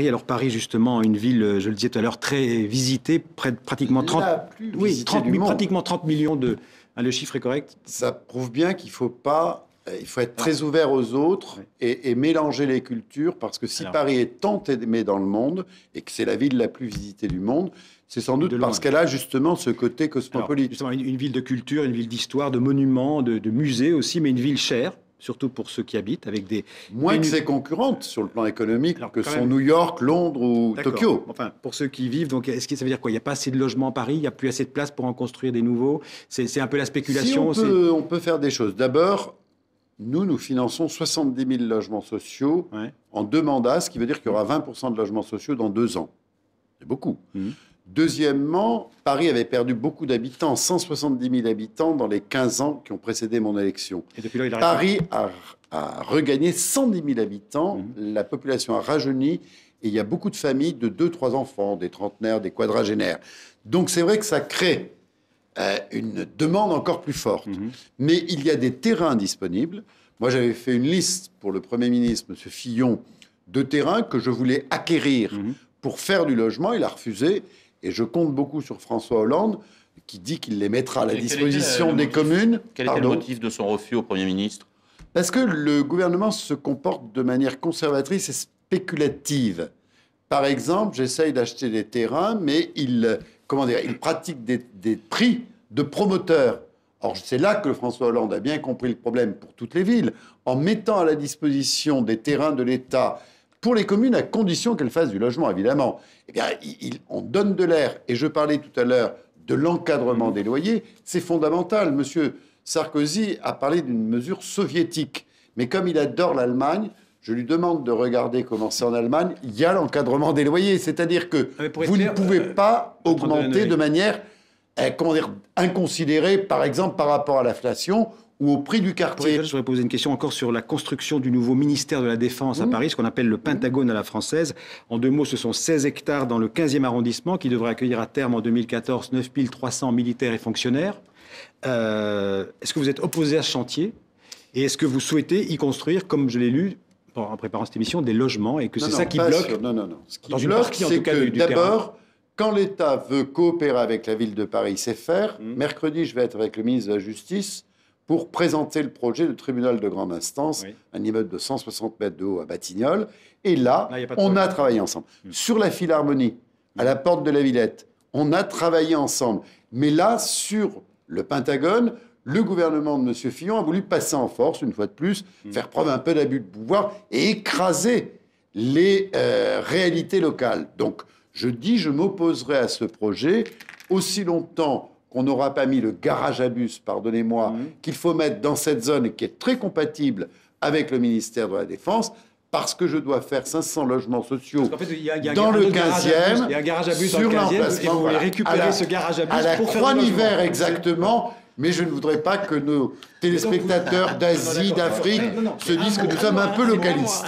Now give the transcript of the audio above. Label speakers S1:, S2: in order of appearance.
S1: Paris. Alors Paris, justement, une ville, je le disais tout à l'heure, très visitée, près de pratiquement 30, oui, 30, pratiquement 30 millions de... Hein, le chiffre est correct?
S2: Ça prouve bien qu'il ne faut pas il faut être très ouvert aux autres et, mélanger les cultures parce que si Paris est tant aimé dans le monde et que c'est la ville la plus visitée du monde, c'est sans doute parce qu'elle a justement ce côté cosmopolite.
S1: justement, une, ville de culture, une ville d'histoire, de monuments, de, musées aussi, mais une ville chère surtout pour ceux qui habitent, avec des...
S2: Moins que ses concurrentes sur le plan économique, que sont New York, Londres ou Tokyo.
S1: Enfin, pour ceux qui vivent, donc est-ce que ça veut dire quoi? Il n'y a pas assez de logements à Paris, il n'y a plus assez de place pour en construire des nouveaux? C'est un peu la spéculation
S2: si on, peut, on peut faire des choses. D'abord, nous, nous finançons 70 000 logements sociaux en deux mandats, ce qui veut dire qu'il y aura 20% de logements sociaux dans deux ans. C'est beaucoup. Mmh. Deuxièmement, Paris avait perdu beaucoup d'habitants, 170 000 habitants dans les 15 ans qui ont précédé mon élection. Paris a, regagné 110 000 habitants, mmh. la population a rajeuni et il y a beaucoup de familles de 2-3 enfants, des trentenaires, des quadragénaires. Donc c'est vrai que ça crée euh, une demande encore plus forte. Mhm. Mais il y a des terrains disponibles. Moi, j'avais fait une liste pour le Premier ministre, M. Fillon, de terrains que je voulais acquérir mhm. pour faire du logement. Il a refusé. Et je compte beaucoup sur François Hollande, qui dit qu'il les mettra à la disposition des communes.
S3: Quel était le motif de son refus au Premier ministre?
S2: Parce que le gouvernement se comporte de manière conservatrice et spéculative. Par exemple, j'essaye d'acheter des terrains, mais il comment dire, il pratique des, prix de promoteurs. Or, c'est là que François Hollande a bien compris le problème pour toutes les villes, en mettant à la disposition des terrains de l'État pour les communes, à condition qu'elles fassent du logement, évidemment. Eh bien, on donne de l'air. Et je parlais tout à l'heure de l'encadrement des loyers. C'est fondamental. Monsieur Sarkozy a parlé d'une mesure soviétique. Mais comme il adore l'Allemagne, je lui demande de regarder comment c'est en Allemagne, il y a l'encadrement des loyers. C'est-à-dire que ah, vous ne pouvez euh, pas augmenter de manière eh, comment dire, inconsidérée, par exemple par rapport à l'inflation ou au prix du quartier.
S1: je voudrais poser une question encore sur la construction du nouveau ministère de la Défense à mmh. Paris, ce qu'on appelle le Pentagone à la française. En deux mots, ce sont 16 hectares dans le 15e arrondissement qui devraient accueillir à terme en 2014 9300 militaires et fonctionnaires. Euh, est-ce que vous êtes opposé à ce chantier? Et est-ce que vous souhaitez y construire, comme je l'ai lu, en préparant cette émission, des logements? Et que c'est ça qui bloque
S2: Non, non, non. Ce qui bloque, c'est que d'abord, quand l'État veut coopérer avec la ville de Paris, c'est faire. Mmh. Mercredi, je vais être avec le ministre de la Justice pour présenter le projet de tribunal de grande instance, un immeuble de 160 mètres de haut à Batignolles. Et là, on a travaillé ensemble. Mmh. Sur la Philharmonie, à la porte de la Villette, on a travaillé ensemble. Mais là, sur le Pentagone, le gouvernement de M. Fillon a voulu passer en force, une fois de plus, mm. faire preuve un peu d'abus de pouvoir et écraser les euh, réalités locales. Donc, je dis, je m'opposerai à ce projet aussi longtemps qu'on n'aura pas mis le garage à bus, pardonnez-moi, mm. qu'il faut mettre dans cette zone qui est très compatible avec le ministère de la Défense, parce que je dois faire 500 logements sociaux dans le 15e,
S1: il y a un garage à bus sur l'emplacement. Vous voulez récupérer ce garage à bus
S2: à la Croix-Hiver exactement. Mais je ne voudrais pas que nos téléspectateurs d'Asie, d'Afrique se disent que nous sommes un peu localistes.